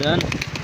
Done.